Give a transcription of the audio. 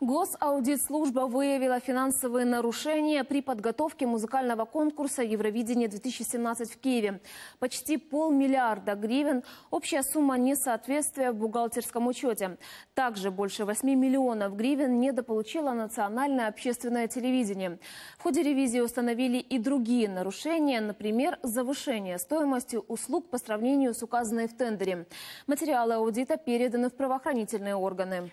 Госаудитслужба выявила финансовые нарушения при подготовке музыкального конкурса «Евровидение-2017» в Киеве. Почти полмиллиарда гривен – общая сумма несоответствия в бухгалтерском учете. Также больше 8 миллионов гривен недополучило национальное общественное телевидение. В ходе ревизии установили и другие нарушения, например, завышение стоимости услуг по сравнению с указанной в тендере. Материалы аудита переданы в правоохранительные органы.